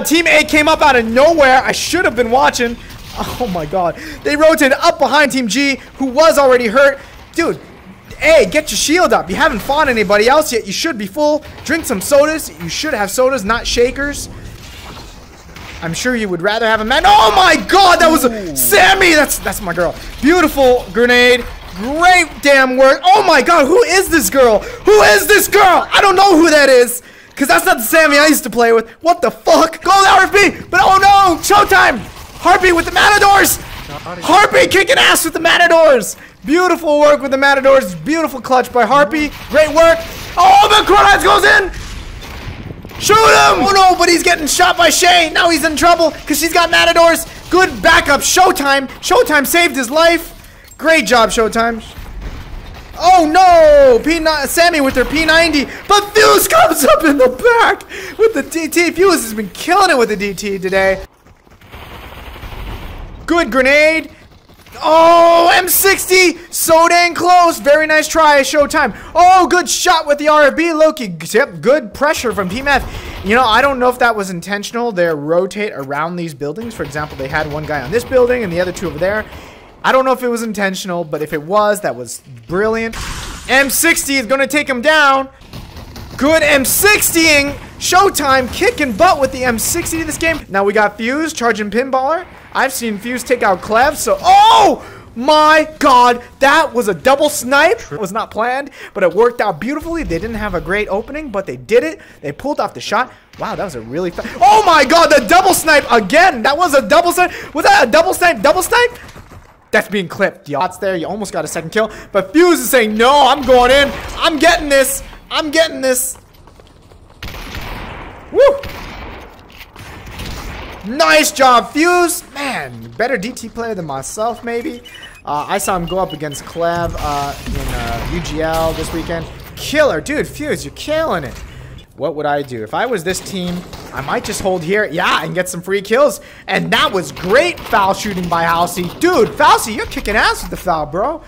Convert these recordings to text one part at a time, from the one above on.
Team A came up out of nowhere. I should have been watching. Oh my god. They rotated up behind Team G, who was already hurt. Dude, A, get your shield up. You haven't fought anybody else yet. You should be full. Drink some sodas. You should have sodas, not shakers. I'm sure you would rather have a man. Oh my god, that was a Sammy. That's that's my girl. Beautiful grenade. Great damn work. Oh my god, who is this girl? Who is this girl? I don't know who that is. Because that's not the Sammy I used to play with. What the fuck? Go to RFB! But oh no! Showtime! Harpy with the Matadors! Harpy kicking ass with the Matadors! Beautiful work with the Matadors. Beautiful clutch by Harpy. Great work. Oh, the Cronides goes in! Shoot him! Oh no, but he's getting shot by Shay. Now he's in trouble because she's got Matadors. Good backup. Showtime. Showtime saved his life. Great job, Showtime. Oh no! P9 Sammy with her P90, but Fuse comes up in the back with the DT. Fuse has been killing it with the DT today. Good grenade. Oh, M60! So dang close. Very nice try. Showtime. Oh, good shot with the RFB, Loki. Yep, good pressure from Team F. You know, I don't know if that was intentional. They rotate around these buildings. For example, they had one guy on this building and the other two over there. I don't know if it was intentional, but if it was, that was brilliant. M60 is going to take him down. Good M60ing. Showtime kicking butt with the M60 in this game. Now we got Fuse charging Pinballer. I've seen Fuse take out Clev, so... Oh! My god, that was a double snipe. It was not planned, but it worked out beautifully. They didn't have a great opening, but they did it. They pulled off the shot. Wow, that was a really Oh my god, the double snipe again. That was a double snipe. Was that a double snipe? Double snipe? That's being clipped. Yacht's there. You almost got a second kill. But Fuse is saying, no, I'm going in. I'm getting this. I'm getting this. Woo! Nice job, Fuse. Man, better DT player than myself, maybe. Uh, I saw him go up against Clev uh, in uh, UGL this weekend. Killer. Dude, Fuse, you're killing it. What would I do? If I was this team, I might just hold here. Yeah, and get some free kills. And that was great foul shooting by Halsey. Dude, Falsey, you're kicking ass with the foul, bro.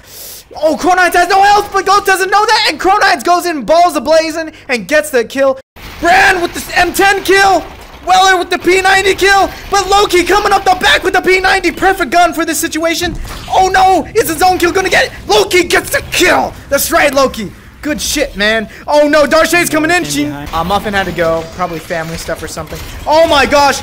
Oh, Cronides has no health, but Ghost doesn't know that. And Cronides goes in, balls a blazing, and gets the kill. Brand with the M10 kill. Weller with the P90 kill. But Loki coming up the back with the P90. Perfect gun for this situation. Oh no, is his own kill gonna get it? Loki gets the kill. That's right, Loki. Good shit, man. Oh no, Darshay's coming in. She, uh, Muffin had to go. Probably family stuff or something. Oh my gosh.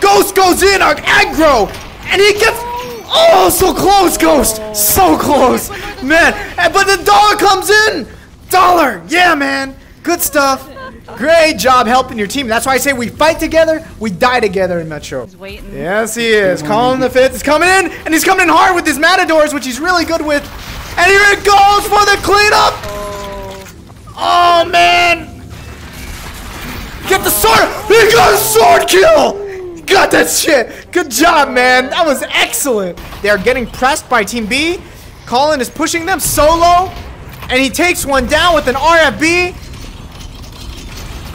Ghost goes in, our aggro. And he gets... Oh, so close, Ghost. So close. Man, but the dollar comes in. Dollar. Yeah, man. Good stuff. Great job helping your team. That's why I say we fight together, we die together in Metro. He's waiting. Yes, he is. Colin the fifth is coming in, and he's coming in hard with his matadors, which he's really good with. And here it goes for the cleanup. Oh. oh, man! Get the sword! He got a sword kill! Got that shit! Good job, man! That was excellent! They are getting pressed by Team B. Colin is pushing them solo. And he takes one down with an RFB.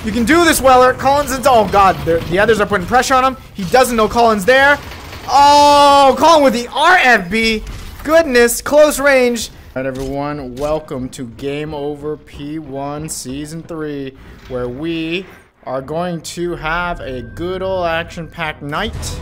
You can do this, Weller. Collins is... Oh, God. The others are putting pressure on him. He doesn't know Collins there. Oh, Colin with the RFB. Goodness. Close range. Alright everyone, welcome to Game Over P1 Season 3, where we are going to have a good old action-packed night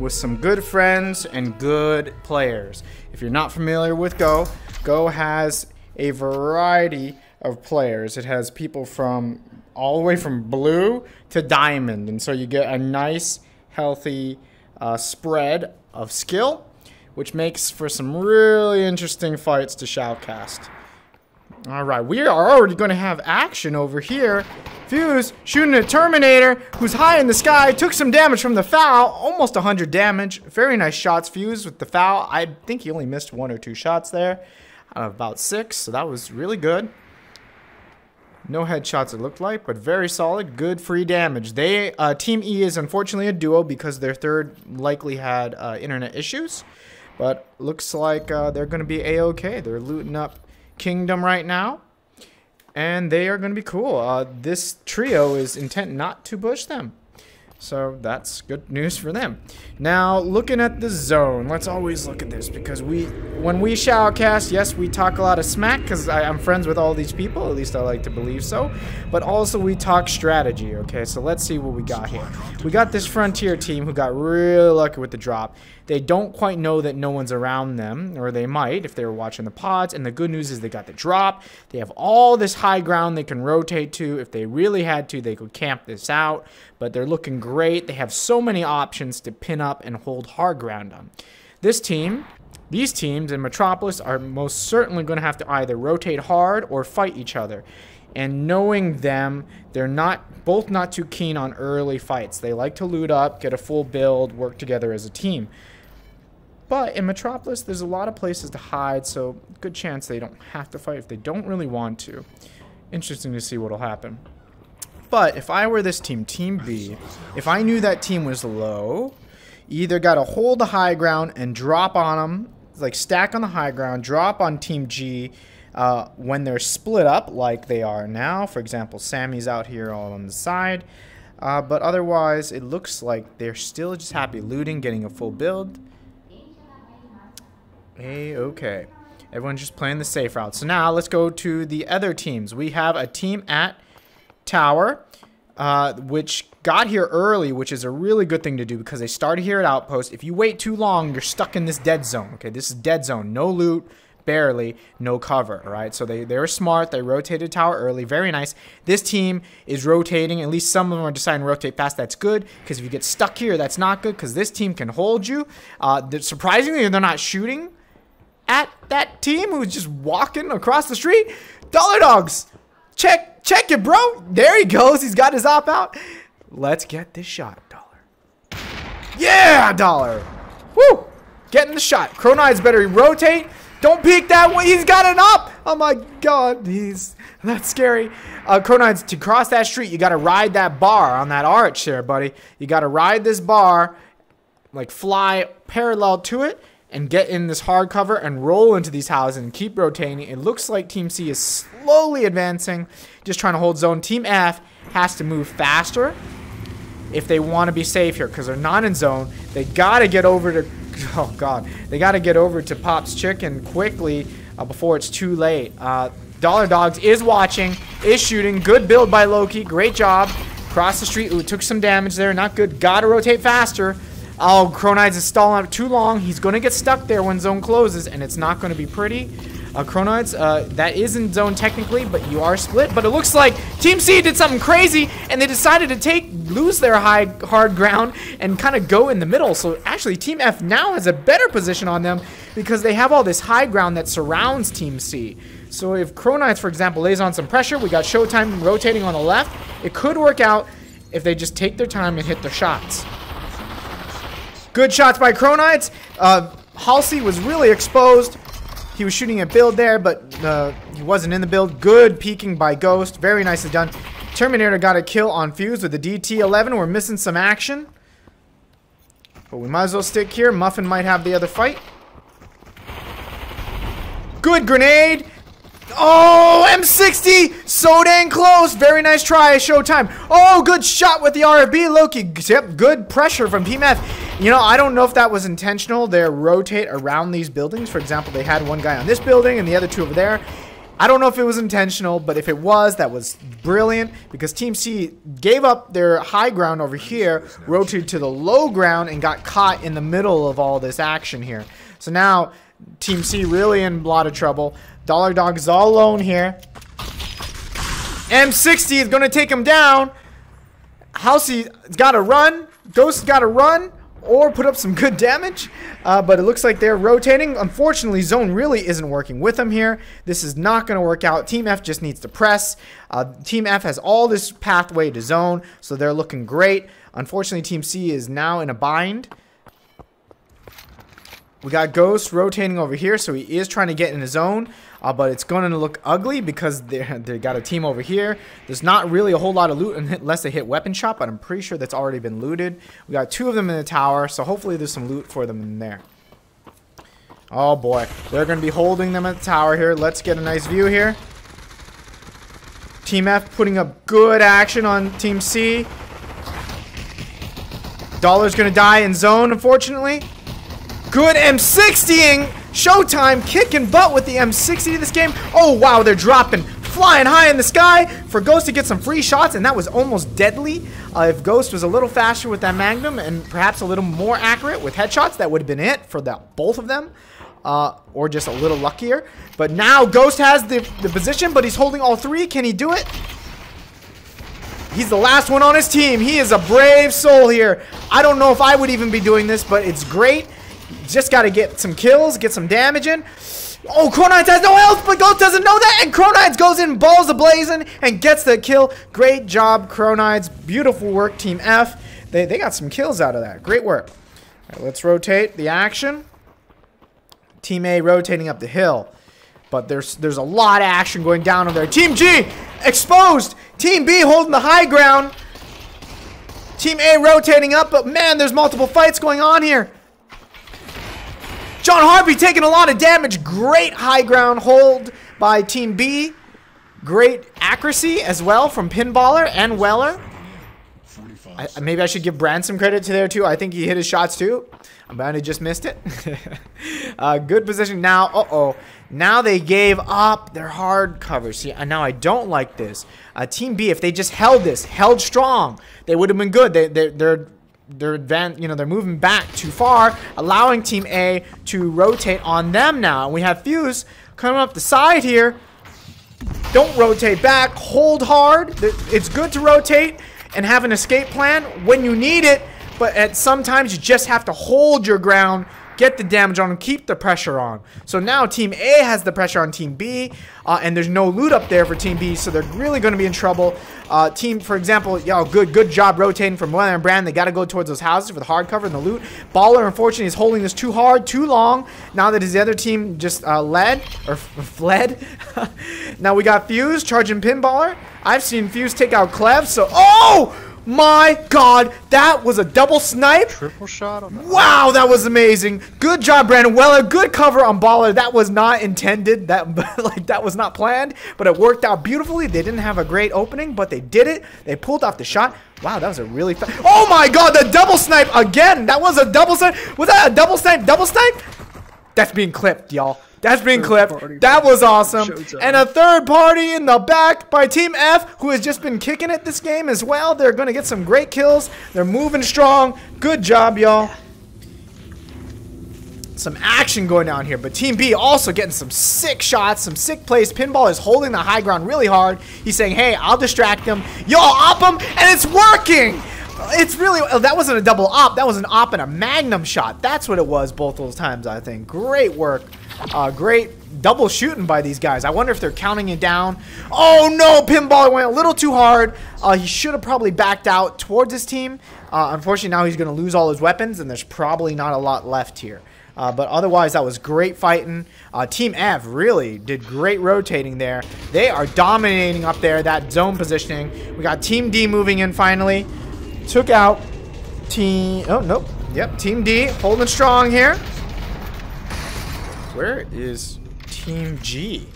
with some good friends and good players. If you're not familiar with Go, Go has a variety of players. It has people from all the way from blue to diamond, and so you get a nice, healthy uh, spread of skill which makes for some really interesting fights to shoutcast. Alright, we are already going to have action over here. Fuse shooting a Terminator who's high in the sky, took some damage from the foul, almost 100 damage. Very nice shots, Fuse, with the foul. I think he only missed one or two shots there about six, so that was really good. No headshots it looked like, but very solid, good free damage. They uh, Team E is unfortunately a duo because their third likely had uh, internet issues. But looks like uh, they're going to be a-okay. They're looting up Kingdom right now. And they are going to be cool. Uh, this trio is intent not to push them. So that's good news for them. Now, looking at the zone, let's always look at this because we when we shoutcast, yes, we talk a lot of smack because I'm friends with all these people. At least I like to believe so. But also we talk strategy. Okay, so let's see what we got here. We got this Frontier team who got really lucky with the drop. They don't quite know that no one's around them, or they might if they were watching the pods. And the good news is they got the drop. They have all this high ground they can rotate to. If they really had to, they could camp this out. But they're looking great. They have so many options to pin up and hold hard ground on. This team these teams in Metropolis are most certainly going to have to either rotate hard or fight each other. And knowing them, they're not both not too keen on early fights. They like to loot up, get a full build, work together as a team. But in Metropolis, there's a lot of places to hide, so good chance they don't have to fight if they don't really want to. Interesting to see what'll happen. But if I were this team, Team B, if I knew that team was low, either got to hold the high ground and drop on them like stack on the high ground, drop on Team G uh, when they're split up like they are now. For example, Sammy's out here all on the side. Uh, but otherwise, it looks like they're still just happy looting, getting a full build. Hey, okay. Everyone's just playing the safe route. So now let's go to the other teams. We have a team at Tower, uh, which got here early, which is a really good thing to do because they started here at Outpost. If you wait too long, you're stuck in this dead zone. Okay, this is dead zone. No loot, barely, no cover. Right, so they, they were smart. They rotated tower early. Very nice. This team is rotating. At least some of them are deciding to rotate fast. That's good because if you get stuck here, that's not good because this team can hold you. Uh, surprisingly, they're not shooting at that team who's just walking across the street. Dollar Dogs, check, check it, bro. There he goes. He's got his op out. Let's get this shot, Dollar. Yeah, Dollar. Woo! Getting the shot. Cronides better rotate. Don't peek that way. He's got it up. Oh my god. He's that's scary. Uh, Cronides, to cross that street, you got to ride that bar on that arch there, buddy. You got to ride this bar, like fly parallel to it, and get in this hard cover and roll into these houses and keep rotating. It looks like Team C is slowly advancing, just trying to hold zone. Team F has to move faster if they want to be safe here because they're not in zone. They got to get over to, oh God, they got to get over to Pop's Chicken quickly uh, before it's too late. Uh, Dollar Dogs is watching, is shooting. Good build by Loki. Great job. Cross the street. Ooh, took some damage there. Not good. Got to rotate faster. Oh, Cronides is stalling up too long. He's going to get stuck there when zone closes, and it's not going to be pretty. Uh, Cronides, uh, that is in zone technically, but you are split. But it looks like Team C did something crazy, and they decided to take lose their high hard ground and kind of go in the middle. So actually, Team F now has a better position on them because they have all this high ground that surrounds Team C. So if Cronides, for example, lays on some pressure, we got Showtime rotating on the left. It could work out if they just take their time and hit their shots. Good shots by Cronides. Uh, Halsey was really exposed. He was shooting a build there, but uh, he wasn't in the build. Good peeking by Ghost. Very nicely done. Terminator got a kill on Fuse with the DT-11. We're missing some action. But we might as well stick here. Muffin might have the other fight. Good grenade. Oh, M60! So dang close. Very nice try. Showtime. Oh, good shot with the RFB. Loki. Yep, good pressure from PMF. You know, I don't know if that was intentional. They rotate around these buildings. For example, they had one guy on this building and the other two over there. I don't know if it was intentional, but if it was, that was brilliant because Team C gave up their high ground over here, rotated to the low ground, and got caught in the middle of all this action here. So now Team C really in a lot of trouble. Dollar Dog is all alone here. M60 is going to take him down. Housey's got to run. Ghost's got to run or put up some good damage. Uh, but it looks like they're rotating. Unfortunately, Zone really isn't working with them here. This is not going to work out. Team F just needs to press. Uh, Team F has all this pathway to Zone, so they're looking great. Unfortunately, Team C is now in a bind. We got Ghost rotating over here, so he is trying to get in his zone. Uh, but it's going to look ugly because they they got a team over here. There's not really a whole lot of loot unless they hit weapon shop, but I'm pretty sure that's already been looted. We got two of them in the tower, so hopefully there's some loot for them in there. Oh boy, they're going to be holding them at the tower here. Let's get a nice view here. Team F putting up good action on Team C. Dollar's going to die in zone, unfortunately. Good M60ing Showtime kicking butt with the M60 to this game. Oh, wow, they're dropping. Flying high in the sky for Ghost to get some free shots, and that was almost deadly. Uh, if Ghost was a little faster with that Magnum and perhaps a little more accurate with headshots, that would have been it for the, both of them. Uh, or just a little luckier. But now Ghost has the, the position, but he's holding all three. Can he do it? He's the last one on his team. He is a brave soul here. I don't know if I would even be doing this, but it's great. Just got to get some kills, get some damage in. Oh, Chronides has no health, but Ghost doesn't know that, and Chronides goes in, balls ablazing, and gets the kill. Great job, Chronides. Beautiful work, Team F. They, they got some kills out of that. Great work. let's rotate the action. Team A rotating up the hill. But there's there's a lot of action going down on there. Team G exposed. Team B holding the high ground. Team A rotating up, but man, there's multiple fights going on here. John Harvey taking a lot of damage. Great high ground hold by Team B. Great accuracy as well from Pinballer and Weller. I, maybe I should give Brand some credit to there too. I think he hit his shots too. Bounty just missed it. uh, good position now. Uh-oh. Now they gave up their hard cover. See, and now I don't like this. Uh, Team B, if they just held this, held strong, they would have been good. They, they, they're they're advan you know, they're moving back too far, allowing Team A to rotate on them now. We have Fuse coming up the side here. Don't rotate back. Hold hard. It's good to rotate and have an escape plan when you need it. But at sometimes you just have to hold your ground, get the damage on, and keep the pressure on. So now Team A has the pressure on Team B, uh, and there's no loot up there for Team B, so they're really going to be in trouble. Uh, team, for example, yo, good good job rotating from Weller and Brand. They got to go towards those houses for the hard cover and the loot. Baller, unfortunately, is holding this too hard, too long. Now that his other team just uh, led, or fled. now we got Fuse charging Pinballer. I've seen Fuse take out Clev, so... Oh! My god, that was a double snipe. Triple shot on that. Wow, that was amazing. Good job, Brand and Weller. Good cover on Baller. That was not intended. That like that was not planned, but it worked out beautifully. They didn't have a great opening, but they did it. They pulled off the shot. Wow, that was a really Oh my god, the double snipe again. That was a double snipe. Was that a double snipe? Double snipe? That's being clipped, y'all. That's been clipped. That was awesome. And a third party in the back by Team F, who has just been kicking it this game as well. They're going to get some great kills. They're moving strong. Good job, y'all. Some action going down here, but Team B also getting some sick shots, some sick plays. Pinball is holding the high ground really hard. He's saying, hey, I'll distract them. Y'all op them, and it's working! It's really, oh, that wasn't a double op. That was an op and a magnum shot. That's what it was both those times, I think. Great work. Uh, great double shooting by these guys. I wonder if they're counting it down. Oh no, Pinball went a little too hard. Uh, he should have probably backed out towards his team. Uh, unfortunately, now he's going to lose all his weapons, and there's probably not a lot left here. Uh, but otherwise, that was great fighting. Uh, Team F really did great rotating there. They are dominating up there, that zone positioning. We got Team D moving in finally. Took out Team... Oh, nope. Yep, Team D holding strong here. Where is Team G?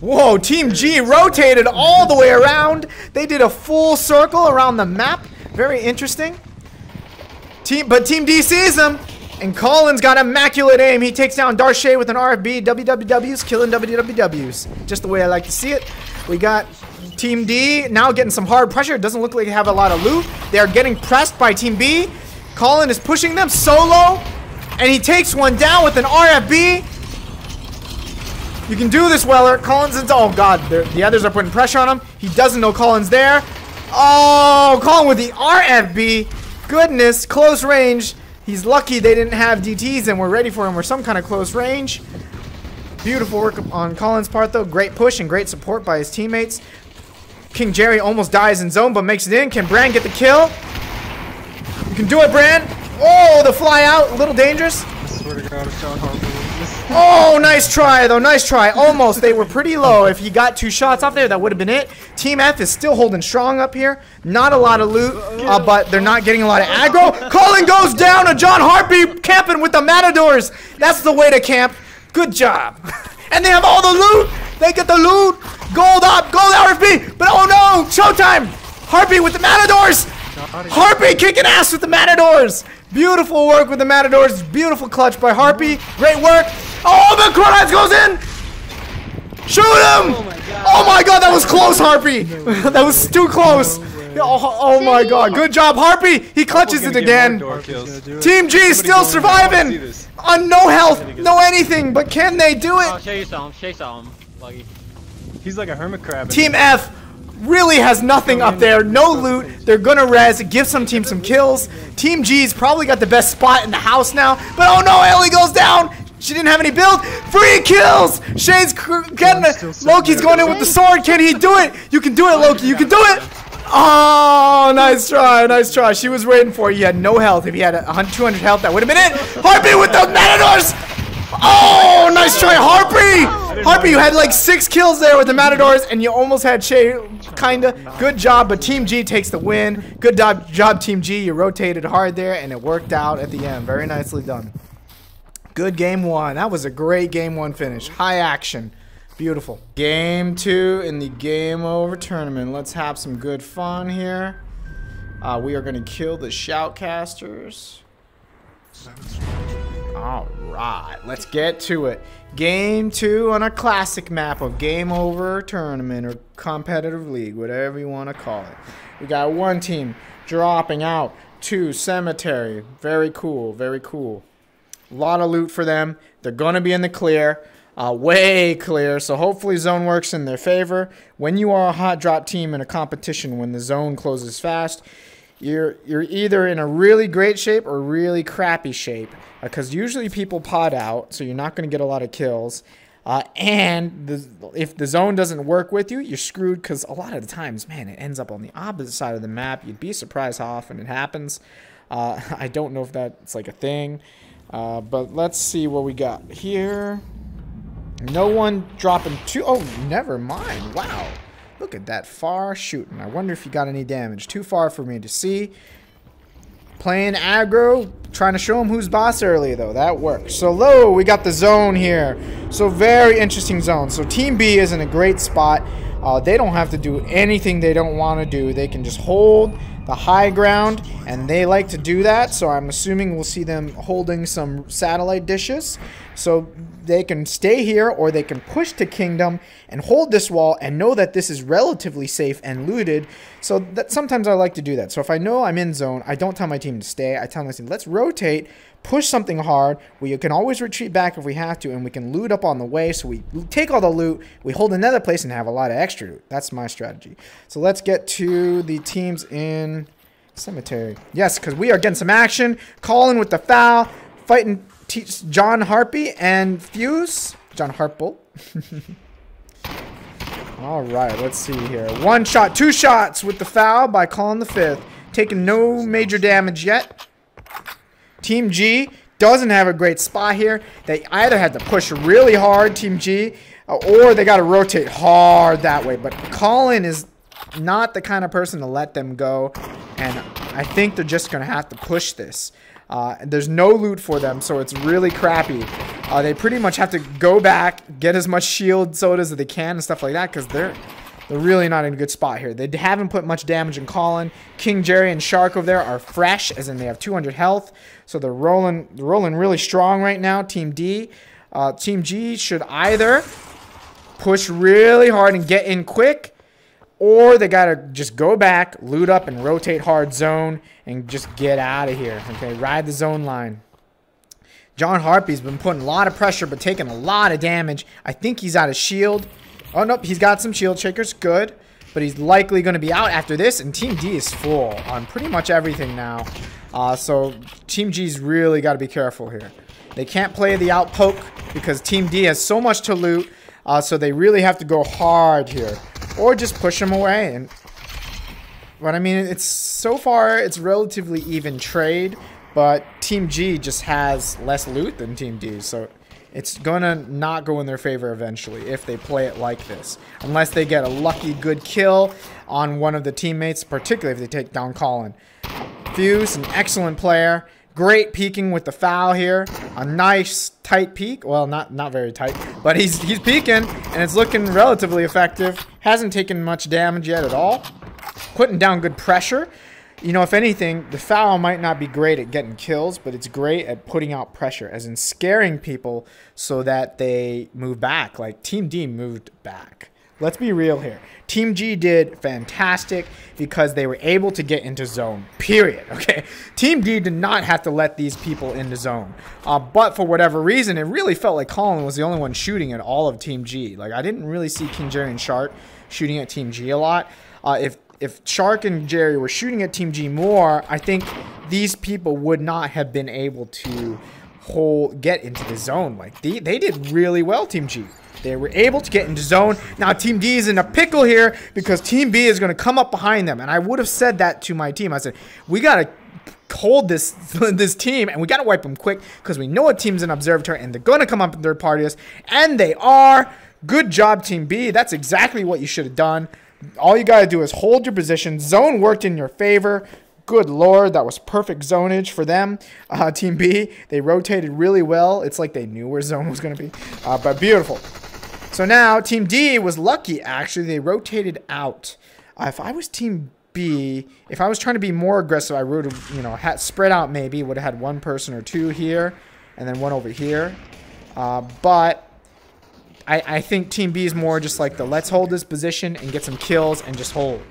Whoa, Team G rotated all the way around. They did a full circle around the map. Very interesting. Team, but Team D sees them. And Collins got immaculate aim. He takes down Darshay with an RFB. WWWs, killing WWWs. Just the way I like to see it. We got Team D now getting some hard pressure. It doesn't look like they have a lot of loot. They are getting pressed by Team B. Colin is pushing them solo. And he takes one down with an RFB. You can do this, Weller. Collins is... Oh, God. The others are putting pressure on him. He doesn't know Collins there. Oh, Colin with the RFB. Goodness. Close range. He's lucky they didn't have DTs and we're ready for him or some kind of close range. Beautiful work on Collins' part, though. Great push and great support by his teammates. King Jerry almost dies in zone, but makes it in. Can Brand get the kill? You can do it, Brand. Oh, the fly out. A little dangerous. I swear to God. Oh, nice try, though. Nice try. Almost. They were pretty low. If he got two shots off there, that would have been it. Team F is still holding strong up here. Not a lot of loot, uh, but they're not getting a lot of aggro. Colin goes down to John Harpy camping with the Matadors. That's the way to camp. Good job. and they have all the loot. They get the loot. Gold up. Gold RFB. But oh no. Showtime. Harpy with the Matadors. Harpy kicking ass with the Matadors. Beautiful work with the Matadors. Beautiful clutch by Harpy. Great work. Oh, the Cronaz goes in! Shoot him! Oh my god. Oh my god, that was close, Harpy! that was too close! Oh, oh, oh my god, good job, Harpy! He clutches it again! Team G still surviving! On no health, no anything, but can they do I'll it? show you some. Show you some. Lucky. He's like a hermit crab. Team F really has nothing up there, no loot. They're gonna res, give some team some kills. Team G's probably got the best spot in the house now, but oh no, Ellie goes down! She didn't have any build. Free kills! Shane's getting it. Loki's going in with the sword. Can he do it? You can do it, Loki. You can do it. Oh, nice try, nice try. She was waiting for you. You had no health. If you had a 100, 200 health, that would have been it. Harpy with the Matadors. Oh, nice try, Harpy. Harpy, you had like six kills there with the Matadors, and you almost had Shay. Kinda. Good job, but Team G takes the win. Good job, job, Team G. You rotated hard there, and it worked out at the end. Very nicely done. Good game one. That was a great game one finish. High action. Beautiful. Game two in the game over tournament. Let's have some good fun here. Uh, we are going to kill the shoutcasters. All right, let's get to it. Game two on a classic map of game over tournament or competitive league, whatever you want to call it. We got one team dropping out to cemetery. Very cool, very cool. Lot of loot for them. They're going to be in the clear. Uh, way clear. So hopefully zone works in their favor. When you are a hot drop team in a competition, when the zone closes fast, you're you're either in a really great shape or really crappy shape. Because usually people pod out, so you're not going to get a lot of kills. Uh, and the, if the zone doesn't work with you, you're screwed because a lot of the times, man, it ends up on the opposite side of the map. You'd be surprised how often it happens. Uh, I don't know if that's like a thing. Uh, but let's see what we got here. No one dropping two. Oh, never mind. Wow. Look at that far shooting. I wonder if you got any damage. Too far for me to see. Playing aggro, trying to show him who's boss early, though. That works. So, low, we got the zone here. So, very interesting zone. So, Team B is in a great spot. Uh, they don't have to do anything they don't want to do. They can just hold the high ground, and they like to do that. So, I'm assuming we'll see them holding some satellite dishes. So, they can stay here or they can push to kingdom and hold this wall and know that this is relatively safe and looted so that sometimes i like to do that so if i know i'm in zone i don't tell my team to stay i tell my team let's rotate push something hard we can always retreat back if we have to and we can loot up on the way so we take all the loot we hold another place and have a lot of extra loot that's my strategy so let's get to the teams in cemetery yes because we are getting some action Colin with the foul fighting John Harpy and Fuse. John Harple. All right, let's see here. One shot, two shots with the foul by Colin the fifth. Taking no major damage yet. Team G doesn't have a great spot here. They either had to push really hard, Team G, or they got to rotate hard that way. But Colin is not the kind of person to let them go. And I think they're just going to have to push this. Uh, there's no loot for them, so it's really crappy. Uh, they pretty much have to go back, get as much shield sodas as they can and stuff like that, because they're they're really not in a good spot here. They haven't put much damage in Colin. King Jerry and Shark over there are fresh, as in they have 200 health, so they're rolling they're rolling really strong right now. Team D, uh, Team G should either push really hard and get in quick, or they gotta just go back, loot up, and rotate hard zone and just get out of here. Okay, ride the zone line. John Harpy's been putting a lot of pressure, but taking a lot of damage. I think he's out of shield. Oh, nope, he's got some shield shakers. Good. But he's likely going to be out after this, and Team D is full on pretty much everything now. Uh, so Team G's really got to be careful here. They can't play the out poke because Team D has so much to loot, uh, so they really have to go hard here. Or just push them away and but I mean, it's so far it's relatively even trade, but Team G just has less loot than Team D, so it's gonna not go in their favor eventually if they play it like this, unless they get a lucky good kill on one of the teammates, particularly if they take down Colin. Fuse, an excellent player. Great peeking with the foul here. A nice tight peek. Well, not not very tight, but he's he's peeking and it's looking relatively effective. Hasn't taken much damage yet at all putting down good pressure. You know, if anything, the foul might not be great at getting kills, but it's great at putting out pressure, as in scaring people so that they move back. Like Team D moved back. Let's be real here. Team G did fantastic because they were able to get into zone, period. Okay. Team D did not have to let these people into zone. Uh, but for whatever reason, it really felt like Colin was the only one shooting at all of Team G. Like, I didn't really see King Jerry and Shark shooting at Team G a lot. Uh, if if Shark and Jerry were shooting at Team G more, I think these people would not have been able to hold get into the zone. Like they, they did really well, Team G. They were able to get into zone. Now Team D is in a pickle here because Team B is going to come up behind them. And I would have said that to my team. I said, we got to hold this this team and we got to wipe them quick because we know a team's in observatory and they're going to come up in third parties. And they are. Good job, Team B. That's exactly what you should have done. All you got to do is hold your position. Zone worked in your favor. Good lord, that was perfect zonage for them. Uh, team B, they rotated really well. It's like they knew where zone was going to be, uh, but beautiful. So now Team D was lucky, actually. They rotated out. Uh, if I was Team B, if I was trying to be more aggressive, I would have, you know, had spread out maybe. Would have had one person or two here and then one over here. Uh, but I, I think Team B is more just like the let's hold this position and get some kills and just hold.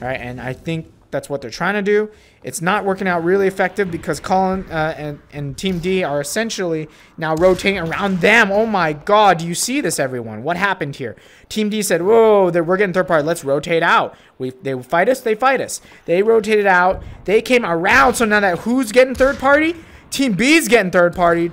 Right, and I think that's what they're trying to do. It's not working out really effective because Colin uh, and, and Team D are essentially now rotating around them. Oh my God, do you see this, everyone? What happened here? Team D said, whoa, we're getting third party. Let's rotate out. We, they fight us, they fight us. They rotated out. They came around, so now that who's getting third party? Team B's getting third partied.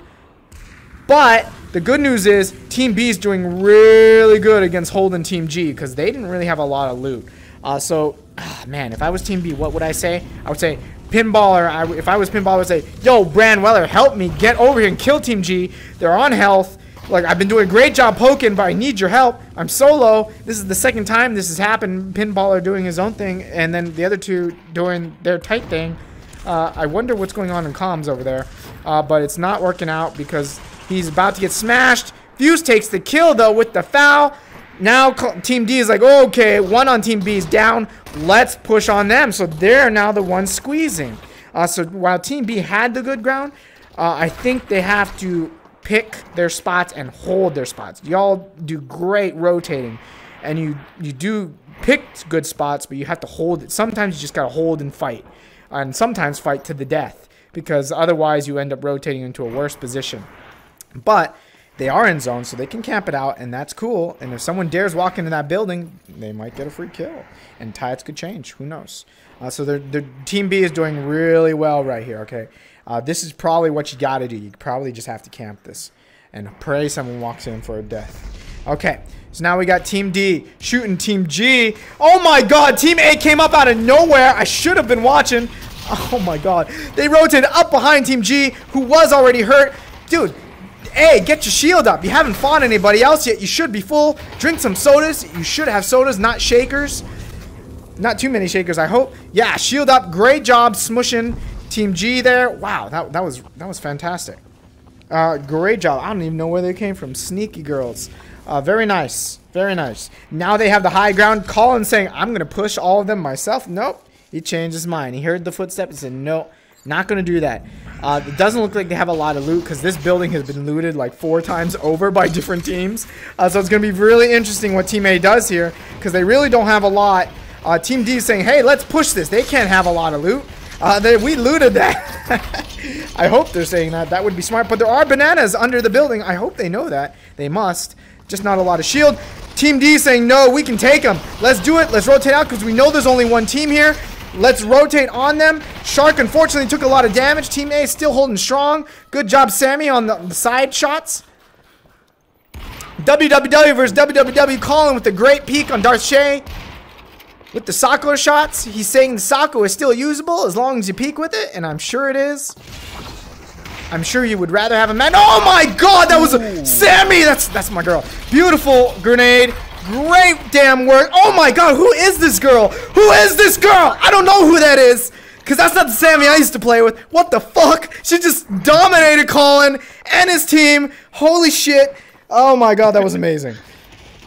But the good news is Team B is doing really good against Holden Team G because they didn't really have a lot of loot. Uh, so, ah, man, if I was Team B, what would I say? I would say, Pinballer, I, if I was Pinballer, I would say, yo, Brand Weller, help me get over here and kill Team G. They're on health. Like, I've been doing a great job poking, but I need your help. I'm solo. This is the second time this has happened. Pinballer doing his own thing, and then the other two doing their tight thing. Uh, I wonder what's going on in comms over there. Uh, but it's not working out because He's about to get smashed. Fuse takes the kill, though, with the foul. Now Team D is like, okay, one on Team B is down. Let's push on them. So they're now the ones squeezing. Uh, so while Team B had the good ground, uh, I think they have to pick their spots and hold their spots. Y'all do great rotating, and you you do pick good spots, but you have to hold it. Sometimes you just gotta hold and fight, and sometimes fight to the death because otherwise you end up rotating into a worse position. But they are in zone, so they can camp it out, and that's cool. And if someone dares walk into that building, they might get a free kill. And tides could change. Who knows? Uh, so their Team B is doing really well right here, okay? Uh, this is probably what you got to do. You probably just have to camp this and pray someone walks in for a death. Okay, so now we got Team D shooting Team G. Oh my god, Team A came up out of nowhere. I should have been watching. Oh my god. They rotated up behind Team G, who was already hurt. Dude, Hey, get your shield up. You haven't fought anybody else yet. You should be full. Drink some sodas. You should have sodas, not shakers. Not too many shakers, I hope. Yeah, shield up. Great job smushing Team G there. Wow, that, that was that was fantastic. Uh, great job. I don't even know where they came from. Sneaky girls. Uh, very nice. Very nice. Now they have the high ground. Colin saying, I'm going to push all of them myself. Nope. He changed his mind. He heard the footsteps and said, no, not going to do that. Uh, it doesn't look like they have a lot of loot because this building has been looted like four times over by different teams. Uh, so it's going to be really interesting what Team A does here because they really don't have a lot. Uh, Team D is saying, hey, let's push this. They can't have a lot of loot. Uh, they, we looted that. I hope they're saying that. That would be smart. But there are bananas under the building. I hope they know that. They must. Just not a lot of shield. Team D saying, no, we can take them. Let's do it. Let's rotate out because we know there's only one team here. Let's rotate on them. Shark unfortunately took a lot of damage. Team A still holding strong. Good job, Sammy, on the, side shots. WWW versus WWW Colin with the great peek on Darth Shay. With the Sako shots, he's saying the Sako is still usable as long as you peek with it, and I'm sure it is. I'm sure you would rather have a man. Oh my god, that was a, Sammy! That's that's my girl. Beautiful grenade. Great damn work. Oh my god, who is this girl? Who is this girl? I don't know who that is. Because that's not the Sammy I used to play with. What the fuck? She just dominated Colin and his team. Holy shit. Oh my god, that was amazing.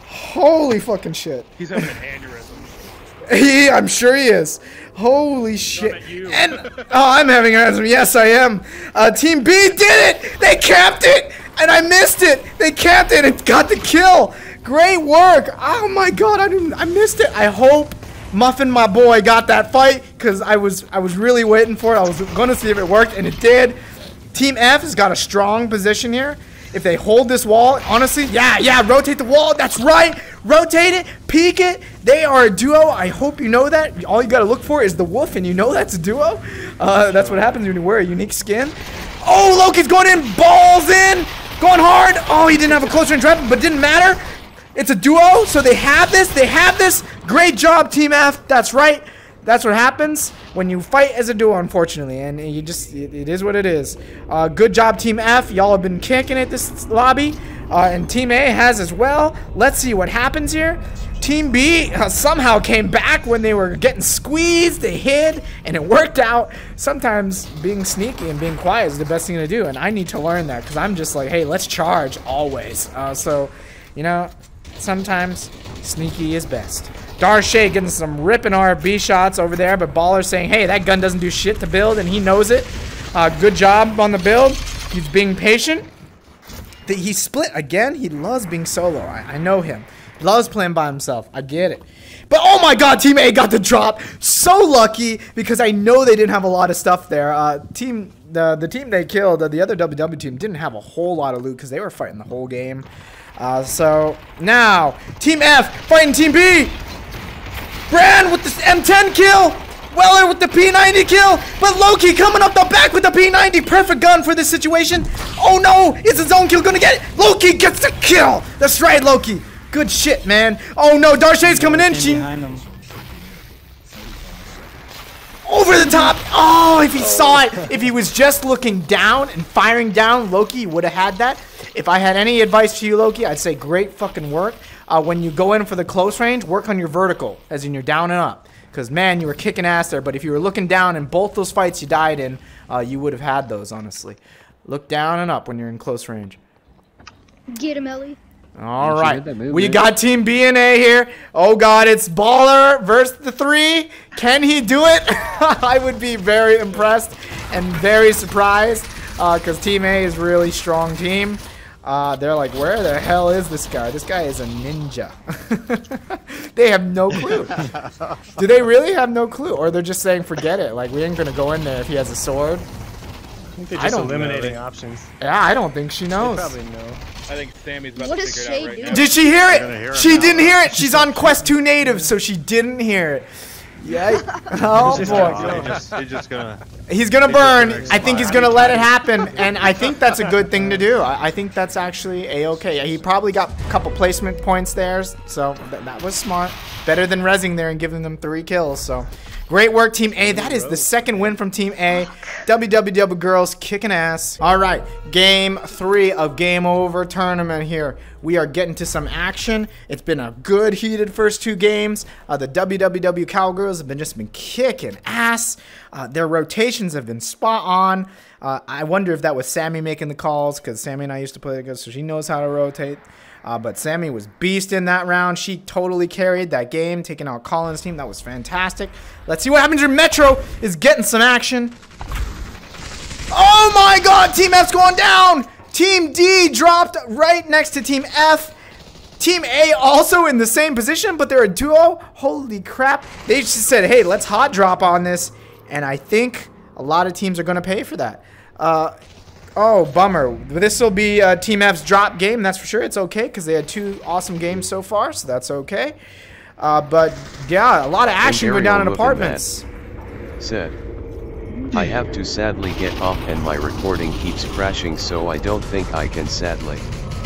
Holy fucking shit. He's having an aneurysm. he, I'm sure he is. Holy shit. And oh, I'm having an orgasm. Yes, I am. Uh, Team B did it. They capped it, and I missed it. They capped it and got the kill. Great work. Oh my god, I didn't. I missed it. I hope Muffin, my boy, got that fight because I was I was really waiting for it. I was going to see if it worked, and it did. Team F has got a strong position here. If they hold this wall, honestly, yeah, yeah, rotate the wall. That's right. Rotate it, peek it. They are a duo. I hope you know that. All you got to look for is the wolf, and you know that's a duo. Uh, that's what happens when you wear a unique skin. Oh, Loki's going in, balls in, going hard. Oh, he didn't have a close range weapon, but didn't matter. It's a duo, so they have this. They have this. Great job, Team F. That's right. That's what happens when you fight as a duo, unfortunately, and you just it, it is what it is. Uh, good job, Team F. Y'all have been kicking it this lobby, uh, and Team A has as well. Let's see what happens here. Team B uh, somehow came back when they were getting squeezed. They hid, and it worked out. Sometimes being sneaky and being quiet is the best thing to do, and I need to learn that because I'm just like, hey, let's charge always. Uh, so, you know, sometimes sneaky is best. Darshay getting some ripping RB shots over there, but Baller saying, hey, that gun doesn't do shit to build, and he knows it. Uh, good job on the build. He's being patient. He split again. He loves being solo. I, I know him. He loves playing by himself. I get it. But oh my god, Team A got the drop. So lucky because I know they didn't have a lot of stuff there. Uh, team the the team they killed, the other WW team, didn't have a whole lot of loot because they were fighting the whole game. Uh, so now Team F fighting Team B. Brand with the M10 kill. Weller with the P90 kill. But Loki coming up the back with the P90. Perfect gun for this situation. Oh no, is his own kill gonna get it? Loki gets the kill. That's right, Loki. Good shit, man. Oh no, Darshay's coming in. She. Over the top. Oh, if he saw it, if he was just looking down and firing down, Loki would have had that. If I had any advice to you, Loki, I'd say great fucking work. Uh, when you go in for the close range, work on your vertical, as in you're down and up. Because, man, you were kicking ass there. But if you were looking down in both those fights you died in, uh, you would have had those, honestly. Look down and up when you're in close range. Get him, Ellie. All she right. move, we man. got Team B and A here. Oh God, it's Baller versus the three. Can he do it? I would be very impressed and very surprised because Team A is really strong team. Uh, they're like, where the hell is this guy? This guy is a ninja. they have no clue. Do they really have no clue, or they're just saying, forget it? Like we ain't gonna go in there if he has a sword. I think they're I don't know. eliminating options. Yeah, I don't think she They knows. probably know. I think Sammy's about What to is figure it out right doing? now. Did she hear it? hear she him didn't hear it. She's on Quest 2 native, so she didn't hear it. Yeah. Oh Just boy. kept going. He's just, he's just gonna. He's gonna He's burn. gonna I think he's gonna let it happen, and I think that's a good thing to do. I, I think that's actually a okay. He probably got a couple placement points there, so th- that was smart. Better than resing there and giving them three kills. So, great work, Team A. That is the second win from Team A. WWW girls kicking ass. All right, game three of Game Over tournament here. We are getting to some action. It's been a good, heated first two games. Uh, the WWW Cowgirls have been just been kicking ass. Uh, their rotations have been spot on. Uh, I wonder if that was Sammy making the calls because Sammy and I used to play together, so she knows how to rotate. Uh, but Sammy was beast in that round. She totally carried that game, taking out Collins' team. That was fantastic. Let's see what happens here. Metro is getting some action. Oh my god, Team F's going down! Team D dropped right next to Team F. Team A also in the same position, but they're a duo. Holy crap. They just said, hey, let's hot drop on this. And I think a lot of teams are going to pay for that. Uh, oh, bummer. This will be uh, Team F's drop game, that's for sure. It's okay because they had two awesome games so far, so that's okay. Uh, but yeah, a lot of action going down in Imperial Muffin Man. apartments. said. I have to sadly get off and my recording keeps crashing so I don't think I can sadly.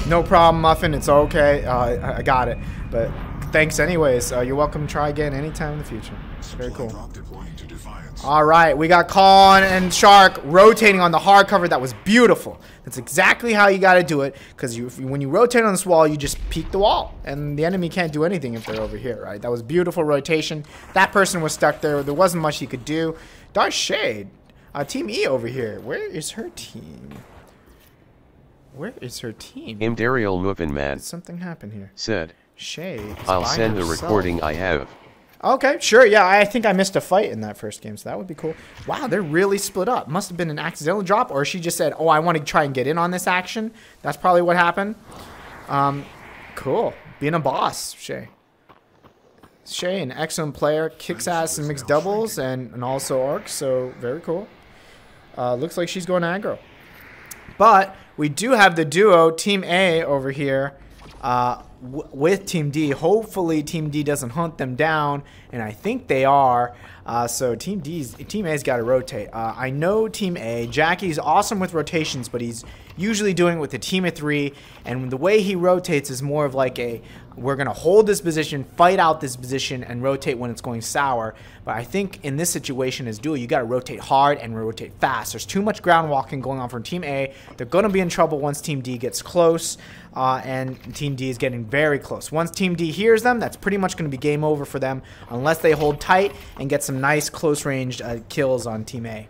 No problem, Muffin. It's okay. Uh, I- I got it. But thanks anyways. Uh, you're welcome to try again anytime in the future. Very cool. All right, we got Colin and Shark rotating on the hard cover. That was beautiful. That's exactly how you got to do it. Because you, when you rotate on this wall, you just peek the wall, and the enemy can't do anything if they're over here, right? That was beautiful rotation. That person was stuck there. There wasn't much he could do. Dark Shade, uh, Team E over here. Where is her team? Where is her team? Imperial Muffin Man Did something happened here? said, Shade. I'll send the recording I have. Okay, sure. Yeah, I think I missed a fight in that first game, so that would be cool. Wow, they're really split up. Must have been an accidental drop, or she just said, "Oh, I want to try and get in on this action." That's probably what happened. Um, cool. Being a boss, Shay. Shay, an excellent player, kicks ass in mixed doubles and, and also arcs, so very cool. Uh, looks like she's going to aggro. But we do have the duo, Team A, over here uh, with Team D. Hopefully, Team D doesn't hunt them down, and I think they are. Uh, so Team D's Team A's got to rotate. Uh, I know Team A. Jackie's awesome with rotations, but he's usually doing it with a team of three, and the way he rotates is more of like a we're going to hold this position, fight out this position, and rotate when it's going sour. But I think in this situation as dual, you got to rotate hard and rotate fast. There's too much ground walking going on from Team A. They're going to be in trouble once Team D gets close, uh, and Team D is getting very close. Once Team D hears them, that's pretty much going to be game over for them unless they hold tight and get some nice close range uh, kills on Team A.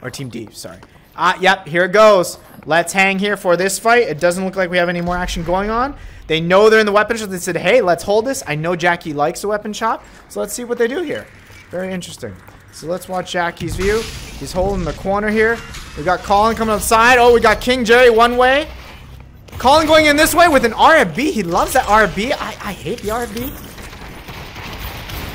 Or Team D, sorry. Ah, uh, yep, here it goes. Let's hang here for this fight. It doesn't look like we have any more action going on. They know they're in the weapon shop. They said, hey, let's hold this. I know Jackie likes the weapon shop, so let's see what they do here. Very interesting. So let's watch Jackie's view. He's holding the corner here. We got Colin coming outside. Oh, we got King Jerry one way. Colin going in this way with an RFB. He loves that RFB. I, I hate the RFB.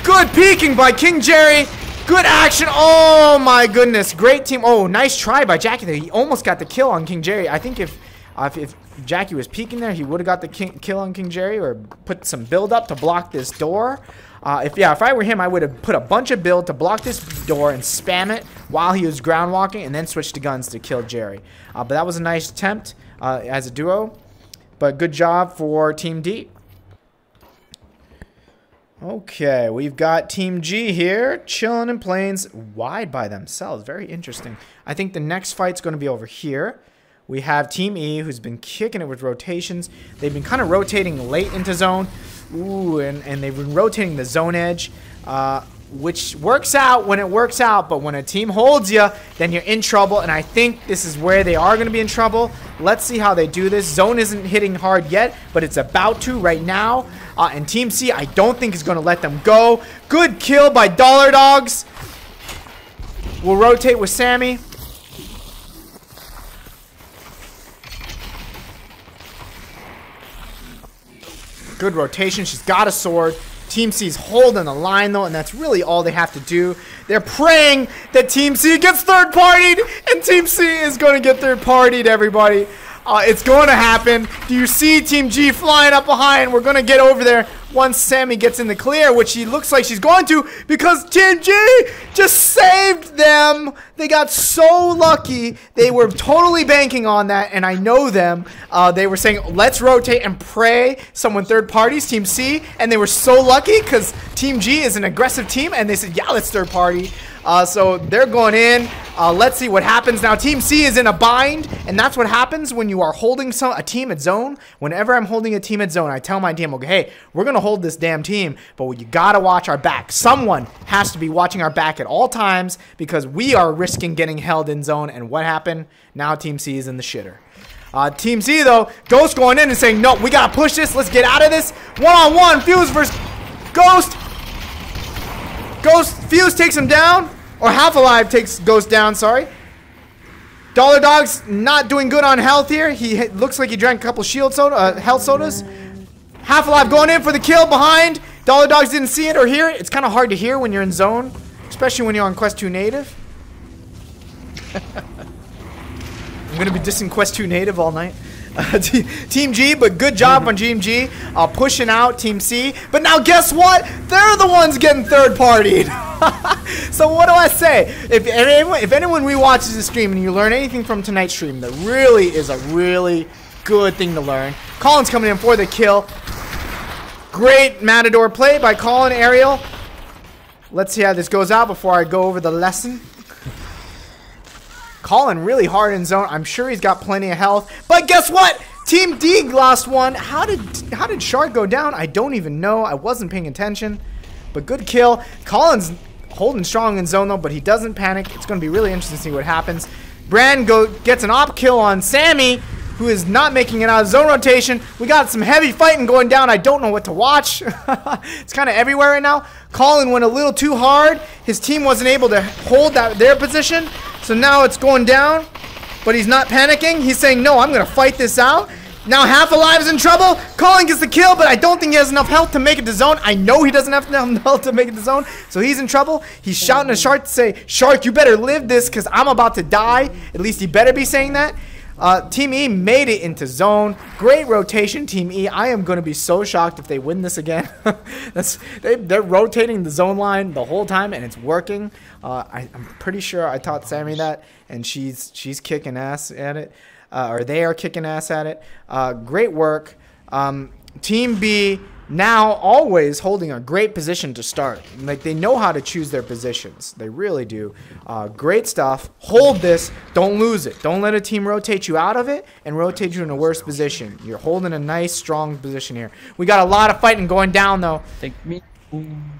Good peeking by King Jerry. Good action. Oh, my goodness. Great team. Oh, nice try by Jackie there. He almost got the kill on King Jerry. I think if, uh, if, if Jackie was peeking there, he would have got the king, kill on King Jerry or put some build up to block this door. Uh, if yeah, if I were him, I would have put a bunch of build to block this door and spam it while he was ground walking, and then switch to guns to kill Jerry. Uh, but that was a nice attempt uh, as a duo. But good job for Team D. Okay, we've got Team G here, chilling in planes wide by themselves. Very interesting. I think the next fight's going to be over here. We have Team E, who's been kicking it with rotations. They've been kind of rotating late into zone. Ooh, and, and they've been rotating the zone edge, uh, which works out when it works out. But when a team holds you, then you're in trouble. And I think this is where they are going to be in trouble. Let's see how they do this. Zone isn't hitting hard yet, but it's about to right now. Uh, and Team C, I don't think is going to let them go. Good kill by Dollar Dogs. We'll rotate with Sammy. Good rotation. She's got a sword. Team C is holding the line, though, and that's really all they have to do. They're praying that Team C gets third partied, and Team C is going to get third partied, everybody. Uh, it's going to happen. Do you see Team G flying up behind? We're going to get over there once Sammy gets in the clear, which she looks like she's going to because Team G just saved them. They got so lucky. They were totally banking on that, and I know them. Uh, they were saying, let's rotate and pray someone third parties, Team C, and they were so lucky because Team G is an aggressive team, and they said, yeah, let's third party. Uh, so they're going in. Uh, let's see what happens now. Team C is in a bind, and that's what happens when you are holding some, a team at zone. Whenever I'm holding a team at zone, I tell my team, okay, hey, we're going to hold this damn team, but you got to watch our back. Someone has to be watching our back at all times because we are risking getting held in zone. And what happened? Now Team C is in the shitter. Uh, Team C, though, Ghost going in and saying, no, we got to push this. Let's get out of this. One-on-one, -on -one, Fuse versus Ghost. Ghost, Fuse takes him down. Or Half Alive takes goes down, sorry. Dollar Dog's not doing good on health here. He looks like he drank a couple shield soda, uh, health sodas. Half Alive going in for the kill behind. Dollar Dogs didn't see it or hear it. It's kind of hard to hear when you're in zone, especially when you're on Quest 2 native. I'm going to be dissing Quest 2 native all night. Team G, but good job on Team G uh, pushing out Team C. But now guess what? They're the ones getting third partied. so what do I say? If anyone, if anyone rewatches the stream and you learn anything from tonight's stream, that really is a really good thing to learn. Colin's coming in for the kill. Great Matador play by Colin Ariel. Let's see how this goes out before I go over the lesson. Colin really hard in zone. I'm sure he's got plenty of health. But guess what? Team D lost one. How did how did Shark go down? I don't even know. I wasn't paying attention. But good kill. Colin's holding strong in zone though, but he doesn't panic. It's going to be really interesting to see what happens. Brand go gets an op kill on Sammy. Who is not making it out of zone rotation. We got some heavy fighting going down. I don't know what to watch. it's kind of everywhere right now. Colin went a little too hard. His team wasn't able to hold that their position. So now it's going down. But he's not panicking. He's saying, no, I'm going to fight this out. Now half alive is in trouble. Colin gets the kill, but I don't think he has enough health to make it to zone. I know he doesn't have enough health to make it to zone, so he's in trouble. He's shouting at Shark to say, Shark, you better live this because I'm about to die. At least he better be saying that. Uh, Team E made it into zone. Great rotation, Team E. I am going to be so shocked if they win this again. They, They're rotating the zone line the whole time, and it's working. Uh, I, I'm pretty sure I taught Sammy that, and she's she's kicking ass at it uh, or they are kicking ass at it. Uh, great work. Um, Team B now always holding a great position to start. Like they know how to choose their positions. They really do. Uh, great stuff. Hold this. Don't lose it. Don't let a team rotate you out of it and rotate you in a worse position. You're holding a nice, strong position here. We got a lot of fighting going down though. Take me.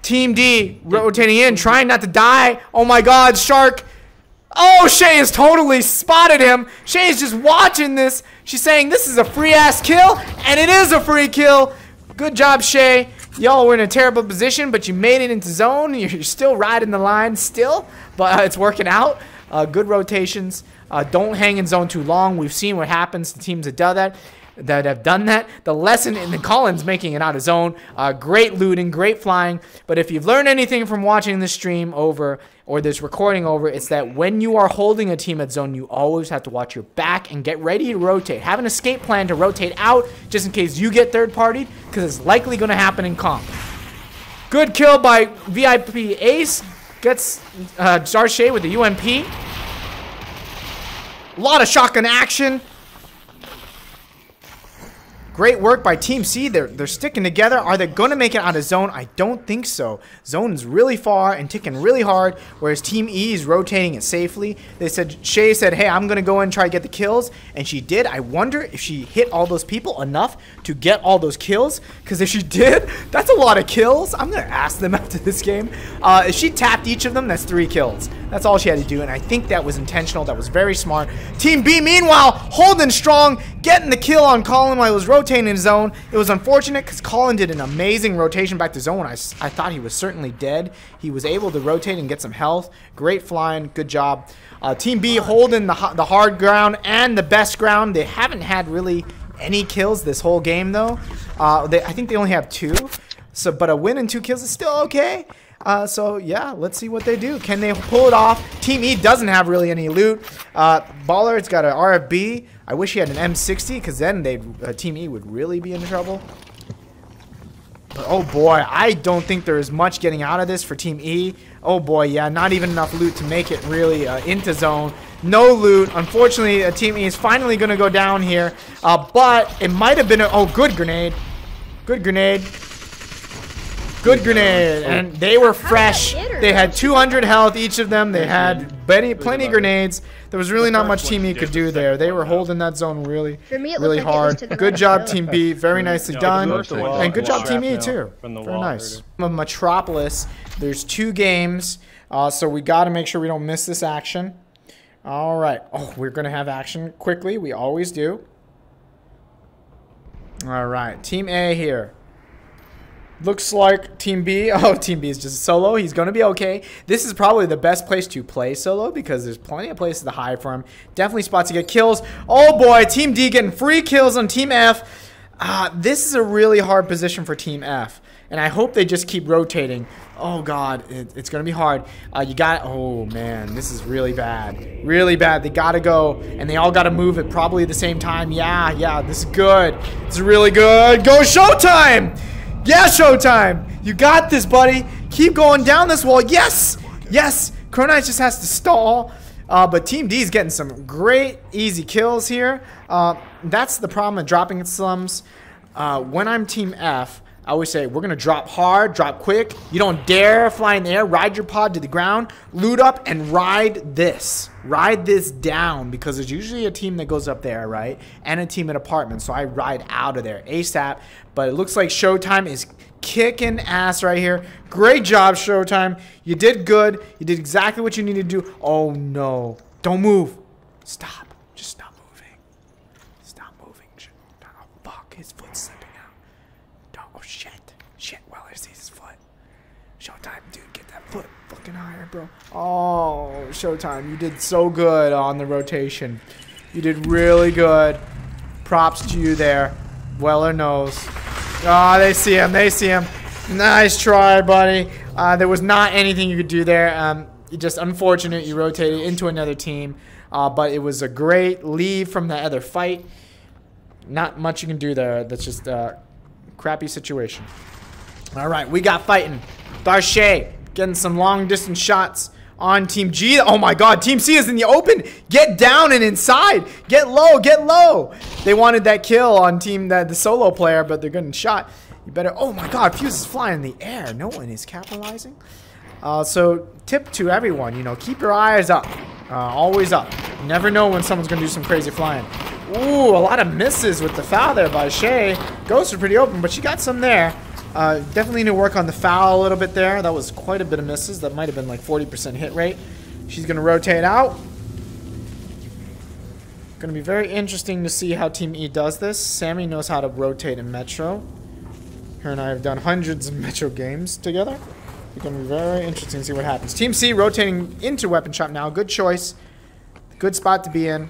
Team D rotating in, trying not to die. Oh my God, Shark Oh, Shay has totally spotted him. Shay is just watching this. She's saying this is a free ass kill, and it is a free kill. Good job, Shay. Y'all were in a terrible position, but you made it into zone. You're still riding the line, still, but it's working out. Uh, good rotations. Uh, don't hang in zone too long. We've seen what happens to teams that do that that have done that. The lesson in the Collins making it out of zone. Uh, great looting, great flying. But if you've learned anything from watching this stream over or this recording over, it's that when you are holding a team at zone, you always have to watch your back and get ready to rotate. Have an escape plan to rotate out just in case you get third partied because it's likely going to happen in comp. Good kill by VIP Ace. Gets uh, with the UMP. A lot of shotgun action. Great work by Team C. They're, they're sticking together. Are they going to make it out of zone? I don't think so. Zone's really far and ticking really hard, whereas Team E is rotating it safely. They said, Shay said, hey, I'm going to go and try to get the kills, and she did. I wonder if she hit all those people enough to get all those kills, because if she did, that's a lot of kills. I'm going to ask them after this game. Uh, if she tapped each of them, that's three kills. That's all she had to do, and I think that was intentional. That was very smart. Team B, meanwhile, holding strong, getting the kill on Colin while he was rotating in zone. It was unfortunate because Colin did an amazing rotation back to zone. I, I thought he was certainly dead. He was able to rotate and get some health. Great flying. Good job. Uh, Team B holding the, the hard ground and the best ground. They haven't had really any kills this whole game, though. Uh, they, I think they only have two. So, But a win and two kills is still okay. Uh, so yeah, let's see what they do. Can they pull it off? Team E doesn't have really any loot. Uh, Ballard's got an RFB. I wish he had an M60 because then they uh, Team E would really be in trouble. But, oh boy, I don't think there is much getting out of this for Team E. Oh boy, yeah, not even enough loot to make it really uh, into zone. No loot. Unfortunately, uh, Team E is finally going to go down here. Uh, but it might have been a... Oh, good grenade. Good grenade. Good grenade. And they were fresh. They had 200 health, each of them. They had plenty, plenty of grenades. There was really not much Team E could do there. They were holding that zone really, really hard. Good job, Team B. Very nicely done. And good job, Team E, too. Very nice. Metropolis, there's two games, uh, so we got to make sure we don't miss this action. All right. Oh, we're going to have action quickly. We always do. All right. Team A here. Looks like Team B. Oh, Team B is just solo. He's going to be okay. This is probably the best place to play solo because there's plenty of places to hide from. Definitely spots to get kills. Oh boy, Team D getting free kills on Team F. Uh, this is a really hard position for Team F. And I hope they just keep rotating. Oh god, it, it's going to be hard. Uh, you got Oh man, this is really bad. Really bad. They got to go. And they all got to move at probably the same time. Yeah, yeah, this is good. Is really good. Go Showtime! Yeah, Showtime! You got this, buddy! Keep going down this wall. Yes! Yes! Cronides just has to stall. Uh, but Team D is getting some great easy kills here. Uh, that's the problem of dropping slums. Uh, when I'm Team F, I always say, we're to drop hard, drop quick. You don't dare fly in the air. Ride your pod to the ground, loot up, and ride this. Ride this down because there's usually a team that goes up there, right? And a team at apartment. So I ride out of there ASAP. But it looks like Showtime is kicking ass right here. Great job, Showtime. You did good. You did exactly what you needed to do. Oh, no. Don't move. Stop his foot slipping out. Don't, oh shit. Shit, Weller sees his foot. Showtime, dude, get that foot bro. Oh, Showtime, you did so good on the rotation. You did really good. Props to you there. Weller knows. Oh, they see him. They see him. Nice try, buddy. Uh, there was not anything you could do there. Um, just unfortunate you rotated into another team. Uh, but it was a great leave from the other fight. Not much you can do there. That's just a crappy situation. All right, we got fighting. Darshay getting some long distance shots on Team G. Oh my God, Team C is in the open. Get down and inside. Get low, get low. They wanted that kill on Team that the solo player, but they're getting shot. You better. Oh my God, Fuse is flying in the air. No one is capitalizing. Uh, so tip to everyone, you know, keep your eyes up. Uh, always up. You never know when someone's going to do some crazy flying. Ooh, a lot of misses with the FAL there by Shay. Ghosts are pretty open, but she got some there. Uh, definitely need to work on the FAL a little bit there. That was quite a bit of misses. That might have been like 40% hit rate. She's going to rotate out. Going to be very interesting to see how Team E does this. Sammy knows how to rotate in Metro. Her and I have done hundreds of Metro games together. It's going to be very interesting to see what happens. Team C rotating into Weapon Shop now. Good choice. Good spot to be in.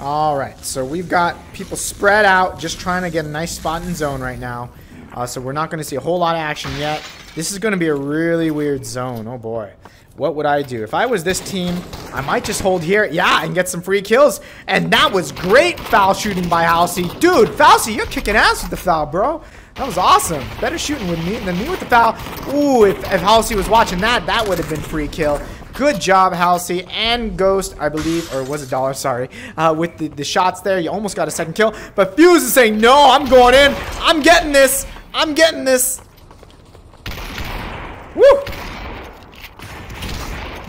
All right, so we've got people spread out, just trying to get a nice spot in zone right now. Uh, so we're not going to see a whole lot of action yet. This is going to be a really weird zone. Oh boy. What would I do? If I was this team, I might just hold here. Yeah, and get some free kills. And that was great FAL shooting by Halsey. Dude, Halsey, you're kicking ass with the FAL, bro. That was awesome. Better shooting with me than me with the FAL. Ooh, if, if Halsey was watching that, that would have been free kill. Good job, Halsey and Ghost, I believe, or was it Dollar, sorry, uh, with the, the shots there. You almost got a second kill. But Fuse is saying, no, I'm going in. I'm getting this. I'm getting this. Woo!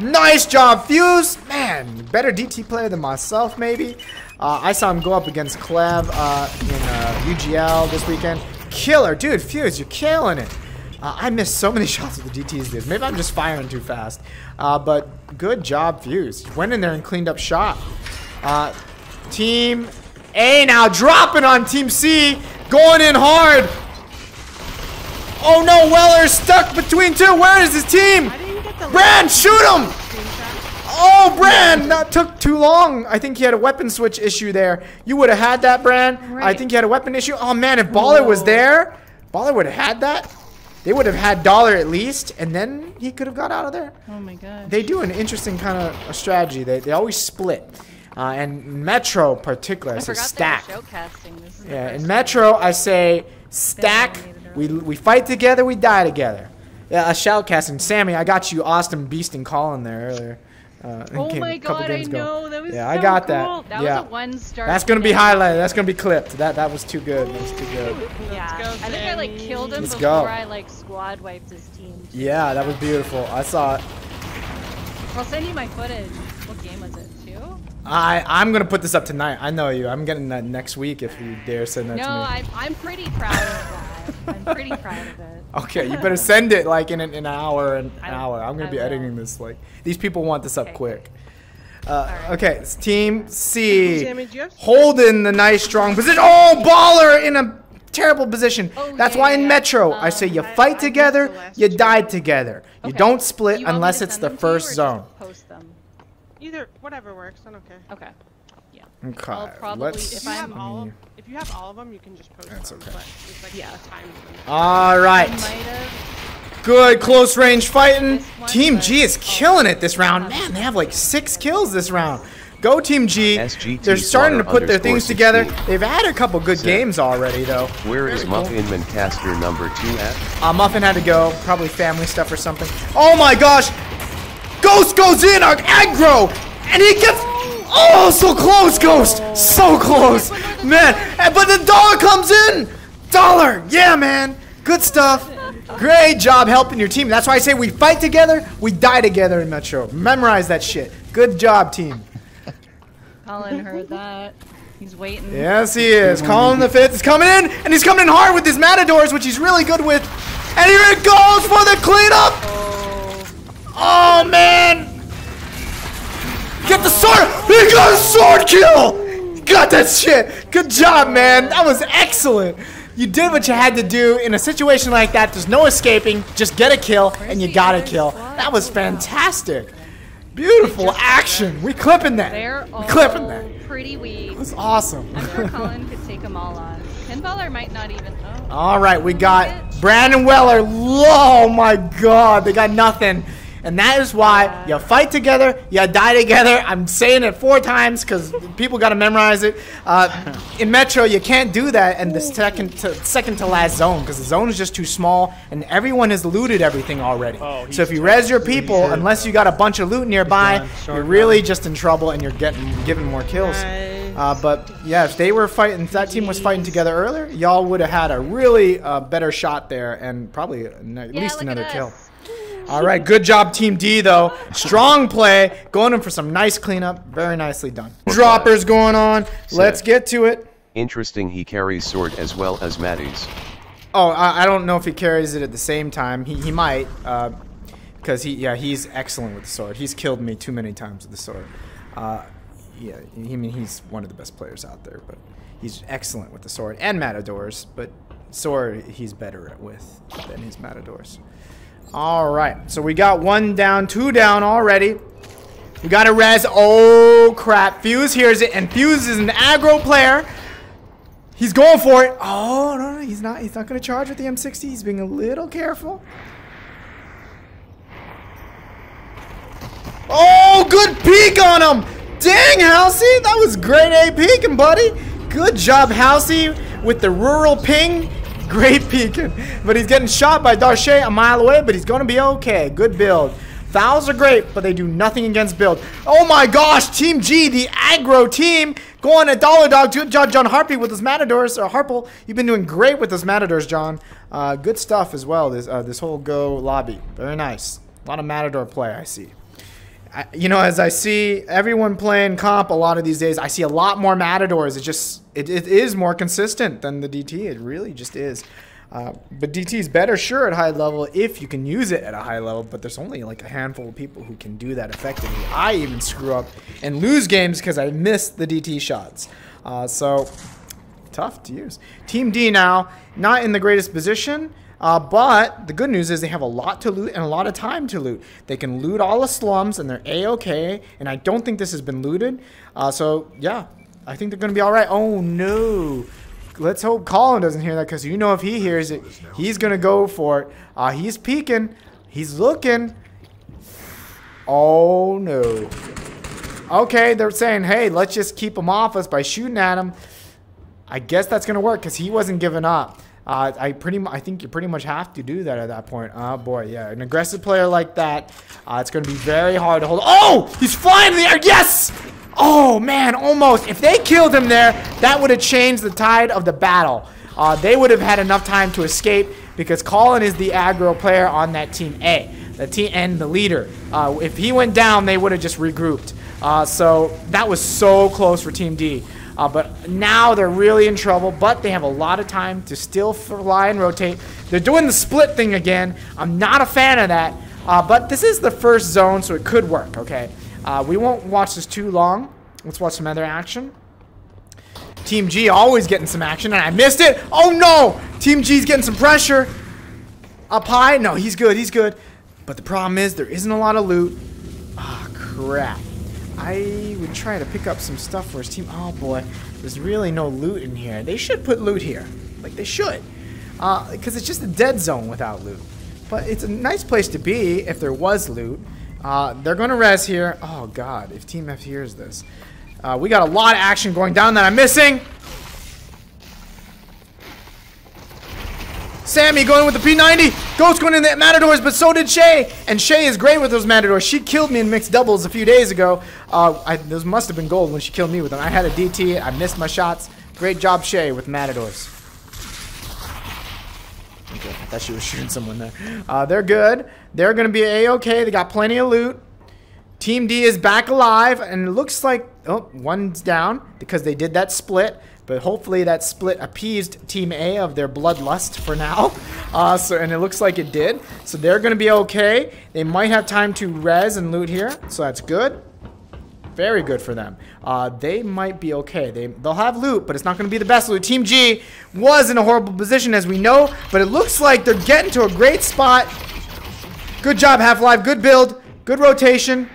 Nice job, Fuse. Man, better DT player than myself, maybe. Uh, I saw him go up against Clev uh, in uh, UGL this weekend. Killer. Dude, Fuse, you're killing it. Uh, I missed so many shots with the DTs, dude. Maybe I'm just firing too fast. Uh, but good job, Fuse. Went in there and cleaned up shot. Uh, team A now dropping on Team C. Going in hard. Oh no, Weller's stuck between two. Where is his team? Brand, shoot him! Oh, Brand! That took too long. I think he had a weapon switch issue there. You would have had that, Brand. I think he had a weapon issue. Oh man, if Baller was there, Baller would have had that. They would have had Dollar at least, and then he could have got out of there. Oh my god. They do an interesting kind of a strategy. They, they always split. Uh, and Metro particular, I, I say stack. they were. This is Yeah, in. Metro, I say stack. We, we fight together, we die together. Yeah, a shoutcasting. Sammy, I got you Austin Beast and Colin there earlier. Uh, Oh came my god, I games ago. know. That was Yeah, so I got cool. that. That yeah. was a one star. That's gonna be highlighted. That's gonna be clipped. That that was too good. That was too good. Yeah. go, I think I like killed him Let's before go. I like squad wiped his team. Yeah, that was beautiful. I saw it. I'll send you my footage. What game was it? Two? I I'm gonna put this up tonight. I know you. I'm getting that next week if you dare send that No, to me. No, I'm I'm pretty proud of that. I'm pretty proud of it. Okay, you better send it like in an, in an hour an I- hour. I'm gonna I be will. editing this. Like these people want this up Okay. quick. Uh, Alright. okay, it's Team C Sammy, do you have- holding the nice strong position. Oh, baller in a terrible position. Oh, That's yeah, why in yeah. Metro I Um, say you I- I fight missed together, you die together. You don't split You unless it's the them to you or first just zone. Post. Either whatever works. I don't care. Okay. Yeah. Okay, I'll probably- let's. if If you have I'm- all, of, if you have all of them, you can just post That's them. okay. But it's like Yeah. a time limit. All I right. might have. Good close range fighting. One, Team G is oh. killing it this round. Man, they have like six kills this round. Go Team G. SGT They're starting to put their underscore things together. They've had a couple good Set. games already though. Where is Very cool. Muffin Caster number 2 at? Uh, Muffin had to go. Probably family stuff or something. Oh my gosh! Ghost goes in, uh, aggro! And he gets. Oh, so close, Ghost! So close! Man, but the dollar comes in! Dollar! Yeah, man! Good stuff. Great job helping your team. That's why I say we fight together, we die together in Metro. Memorize that shit. Good job, team. Colin heard that. He's waiting. Yes, he is. Colin the Fifth is coming in, and he's coming in hard with his Matadors, which he's really good with. And here it goes for the cleanup! Oh, Oh, man! Get the sword! He got a sword kill! got that shit. Good job, man. That was excellent. You did what you had to do in a situation like that. There's no escaping. Just get a kill, and you got a kill. That was fantastic. Beautiful action. We clipping that. We clipping that. pretty weak. That's awesome. I'm sure Colin could take them all on. Pinballer might not even. Oh. All right, we got Brand and Weller. Oh my God, they got nothing. And that is why you fight together, you die together. I'm saying it four times because people got to memorize it. Uh, in Metro, you can't do that in the second to, second to last zone because the zone is just too small and everyone has looted everything already. Oh, so if you res your people, unless you got a bunch of loot nearby, you're really just in trouble and you're getting given more kills. Uh, but yeah, if they were fighting, if that team was fighting together earlier, y'all would have had a really uh, better shot there and probably at Yeah, least another at kill. All right, good job, Team D, though. Strong play, going in for some nice cleanup. Very nicely done. Droppers going on. Let's get to it. Interesting he carries sword as well as Maddie's. Oh, I, I don't know if he carries it at the same time. He, he might, because he yeah he's excellent with the sword. He's killed me too many times with the sword. Uh, yeah, I mean he's one of the best players out there, but he's excellent with the sword and matadors. But sword he's better at with than his matadors. All right, so we got one down, two down already. We got a res. Oh crap! Fuse hears it, and Fuse is an aggro player. He's going for it. Oh no, no, he's not. He's not going to charge with the M60. He's being a little careful. Oh, good peek on him. Dang, Halsey, that was great A peeking, buddy. Good job, Halsey, with the rural ping. Great peeking. But he's getting shot by Darshay a mile away, but he's going to be okay. Good build. FALs are great, but they do nothing against build. Oh my gosh, Team G, the aggro team, going at Dollar Dog. Good job, John Harpy, with his Matadors. Or Harple, you've been doing great with those Matadors, John. Uh, good stuff as well, this, uh, this whole Go lobby. Very nice. A lot of Matador play, I see. I, you know, as I see everyone playing comp a lot of these days, I see a lot more Matadors. It just, it, it is more consistent than the DT. It really just is. Uh, but DT is better, sure, at high level if you can use it at a high level. But there's only like a handful of people who can do that effectively. I even screw up and lose games because I miss the DT shots. Uh, so tough to use. Team D now, not in the greatest position. Uh, but the good news is they have a lot to loot and a lot of time to loot. They can loot all the slums and they're a-okay. And I don't think this has been looted. Uh, so yeah, I think they're gonna be all right. Oh no. Let's hope Colin doesn't hear that because you know if he hears it, he's gonna go for it. Uh, he's peeking. He's looking. Oh no. Okay, they're saying, hey, let's just keep him off us by shooting at him. I guess that's gonna work because he wasn't giving up. Uh, I pretty, I think you pretty much have to do that at that point. Oh boy, yeah, an aggressive player like that, uh, it's gonna be very hard to hold. Oh, he's flying in the air. Yes. Oh man, almost. If they killed him there, that would have changed the tide of the battle. Uh, they would have had enough time to escape because Colin is the aggro player on that team A, the team and the leader. Uh, if he went down, they would have just regrouped. Uh, so that was so close for Team D. Uh, but now they're really in trouble, but they have a lot of time to still fly and rotate. They're doing the split thing again. I'm not a fan of that, uh, but this is the first zone, so it could work, okay? Uh, we won't watch this too long. Let's watch some other action. Team G always getting some action, and I missed it. Oh no! Team G's getting some pressure. Up high? No, he's good, he's good. But the problem is there isn't a lot of loot. Ah, crap. I would try to pick up some stuff for his team. Oh boy, there's really no loot in here. They should put loot here. Like they should. Because it's just a dead zone without loot. But it's a nice place to be if there was loot. Uh, they're going to res here. Oh god, if Team F hears this. Uh, we got a lot of action going down that I'm missing. Sammy going with the P90. Ghost going in the Matadors, but so did Shay. And Shay is great with those Matadors. She killed me in mixed doubles a few days ago. Uh, I, those must have been gold when she killed me with them. I had a DT. I missed my shots. Great job, Shay, with Matadors. Okay, I thought she was shooting someone there. Uh, they're good. They're going to be A-okay. They got plenty of loot. Team D is back alive, and it looks like oh, one's down because they did that split. But hopefully that split appeased Team A of their bloodlust for now. Uh, so and it looks like it did. So they're going to be okay. They might have time to res and loot here, so that's good. Very good for them. Uh, they might be okay. They, they'll have loot, but it's not going to be the best loot. Team G was in a horrible position, as we know, but it looks like they're getting to a great spot. Good job, Half Alive. Good build. Good rotation.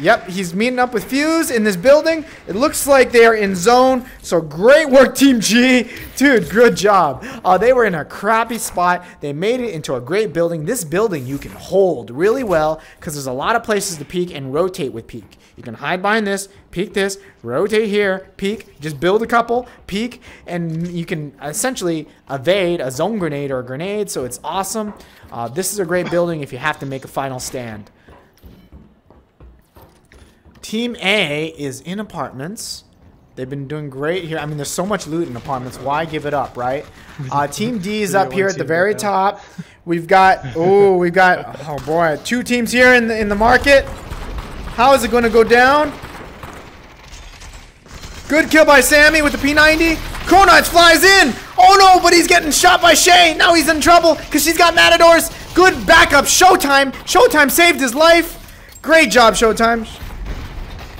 Yep, he's meeting up with Fuse in this building. It looks like they are in zone. So great work, Team G. Dude, good job. Uh, they were in a crappy spot. They made it into a great building. This building you can hold really well because there's a lot of places to peek and rotate with peek. You can hide behind this, peek this, rotate here, peek, just build a couple, peek, and you can essentially evade a zone grenade or a grenade. So it's awesome. Uh, this is a great building if you have to make a final stand. Team A is in apartments. They've been doing great here. I mean, there's so much loot in apartments. Why give it up, right? Uh, team D is up here at the very top. We've got oh, we've got oh boy, two teams here in the in the market. How is it going to go down? Good kill by Sammy with the P90. Cronides flies in. Oh no, but he's getting shot by Shay. Now he's in trouble because she's got Matadors. Good backup. Showtime. Showtime saved his life. Great job, Showtime.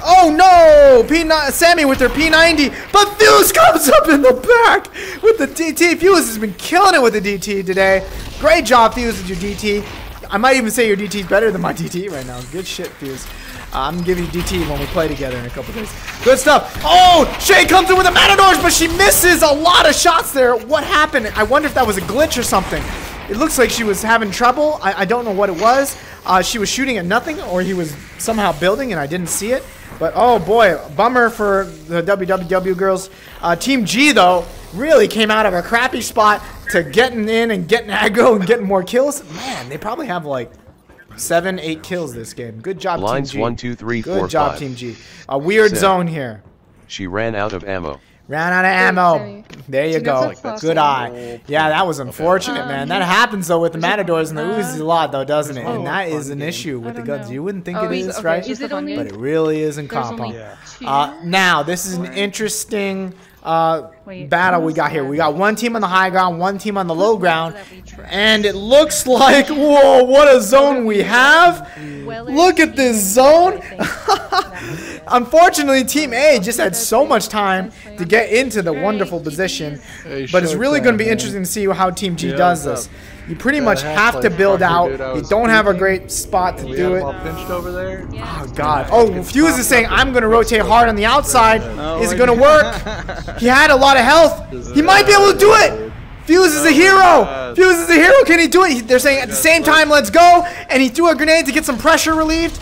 Oh no! P9 Sammy with her P90, but Fuse comes up in the back with the DT. Fuse has been killing it with the DT today. Great job, Fuse, with your DT. I might even say your DT is better than my DT right now. Good shit, Fuse. I'm give you DT when we play together in a couple days. Good stuff. Oh, Shay comes in with the Matadors, but she misses a lot of shots there. What happened? I wonder if that was a glitch or something. It looks like she was having trouble. I, I don't know what it was. Uh, she was shooting at nothing, or he was somehow building, and I didn't see it. But oh boy, bummer for the WWW girls. Uh, Team G though really came out of a crappy spot to getting in and getting aggro and getting more kills. Man, they probably have like seven, eight kills this game. Good job, Lines Team G. Lines one, two, three, Good four, job, five. Team G. A weird Seven. zone here. She ran out of ammo. Ran out of ammo. Sammy. There you See, go. that's awesome. Good eye. Yeah, that was unfortunate, man. That happens though with the Matadors and the Uzis a lot, though, doesn't it? And that is an issue with the guns. know. You wouldn't think Oh, it is- is, okay, right? is it But it really is in There's compo. Uh, now, this is an interesting uh, Wait, battle we got here. We got one team on the high ground, one team on the low ground, that we tried? and it looks like whoa, what a zone we have! Look at this zone. Unfortunately, Team A just had so much time to get into the wonderful position, but it's really going to be interesting to see how Team G does this. You pretty Yeah, much have to build out. dude, You don't have a great spot to We do had it. them all pinched over there. Oh God! Oh, Fuse is saying I'm going to rotate hard on the outside. No, Is it going to work? He had a lot of health. He might be able to do it. Fuse is a hero. Fuse is a hero. Can he do it? They're saying at the same time, let's go. And he threw a grenade to get some pressure relieved.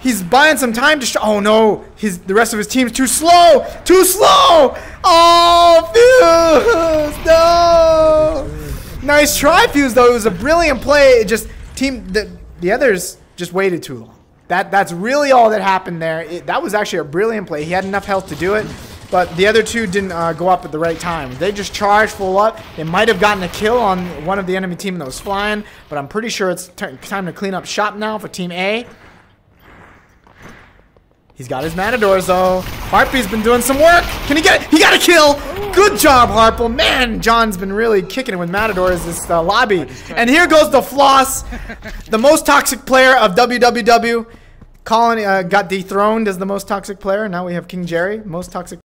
He's buying some time to. Sh- oh no! His the rest of his team's too slow. Too slow. Oh, Fuse! No. Nice try, Fuse. Though it was a brilliant play. It just team the the others just waited too long. That that's really all that happened there. It, that was actually a brilliant play. He had enough health to do it, but the other two didn't uh, go up at the right time. They just charged full up. They might have gotten a kill on one of the enemy team that was flying, but I'm pretty sure it's time to clean up shop now for Team A. He's got his Matadors though. Harpy's been doing some work. Can he get it? He got a kill. Good job, Harple. Man, John's been really kicking it with Matadors this uh, lobby. And here goes the Floss, the most toxic player of WWW. Colin uh, got dethroned as the most toxic player. Now we have King Jerry, most toxic